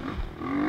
Mm-hmm.